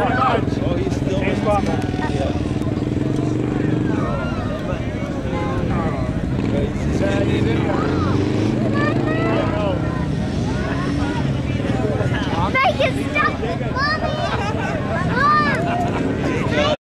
Oh, he's still Hands up. Make it stop. Mommy!